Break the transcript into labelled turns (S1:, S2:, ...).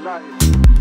S1: nice, night.